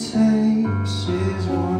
takes is one